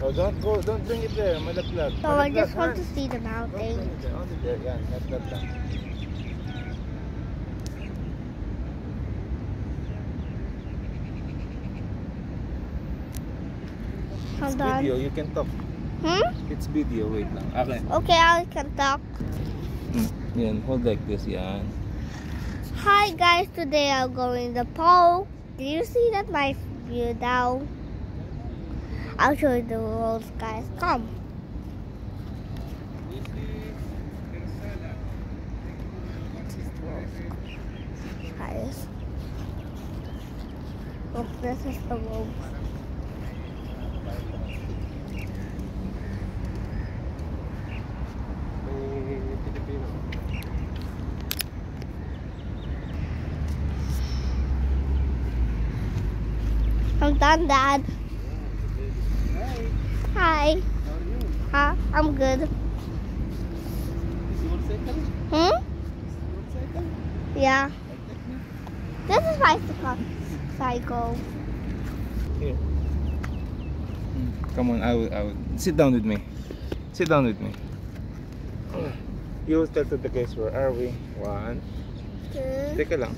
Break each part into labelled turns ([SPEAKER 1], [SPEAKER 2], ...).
[SPEAKER 1] Oh, don't go, don't bring it there. Malaglag.
[SPEAKER 2] So I just want to see the
[SPEAKER 1] Don't bring
[SPEAKER 2] mountain.
[SPEAKER 1] it there. Only there. Yan, malaglag lang. It's
[SPEAKER 2] Hold on.
[SPEAKER 1] video, you can talk.
[SPEAKER 2] Hmm?
[SPEAKER 1] It's video, wait lang. Okay.
[SPEAKER 2] Okay, I can talk.
[SPEAKER 1] Mm, Yan, hold like this, yan.
[SPEAKER 2] Hi guys, today I'm going to pole. Do you see that my view down? I'll show you the world, guys. Come. Look, this is the road. I'm done, Dad. Hi. Huh? I'm good. Hmm? Yeah. This is bicycle. Cycle.
[SPEAKER 1] Here. Come on, I will, I will. Sit down with me. Sit down with me. You will tell to the case. where are we. One.
[SPEAKER 2] Two,
[SPEAKER 1] Teka lang.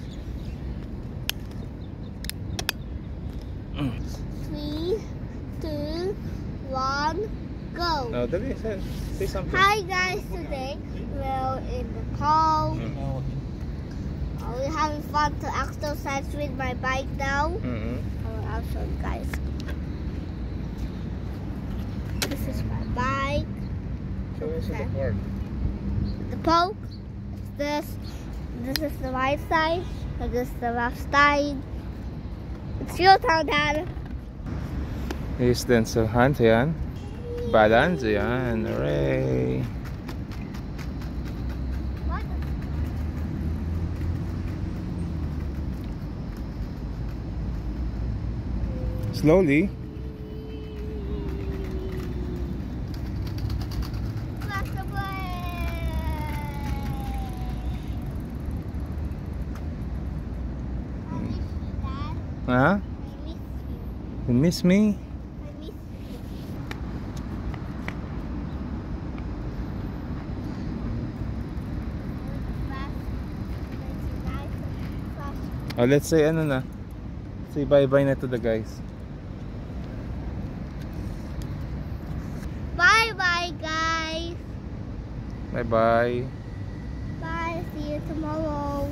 [SPEAKER 1] Mm.
[SPEAKER 2] three, two, one, go.
[SPEAKER 1] No, say, say something.
[SPEAKER 2] Hi guys, today we're in the pole.
[SPEAKER 1] Mm.
[SPEAKER 2] Uh, We're having fun to exercise with my bike now.
[SPEAKER 1] Mm-hmm.
[SPEAKER 2] Oh, I'll show you guys. This is my bike.
[SPEAKER 1] Show us the park.
[SPEAKER 2] The poke. It's this. This is the right side. And this is the left side. It's your turn, Dad.
[SPEAKER 1] Yes, then so hand, yan. Balance, yan. Hooray. Slowly.
[SPEAKER 2] Press the brake. I miss you, Dad.
[SPEAKER 1] Huh? Ah.
[SPEAKER 2] I miss you.
[SPEAKER 1] You miss me? Oh, let's say ano na. Say bye-bye na to the guys.
[SPEAKER 2] Bye bye, guys.
[SPEAKER 1] Bye-bye.
[SPEAKER 2] Bye. See you tomorrow.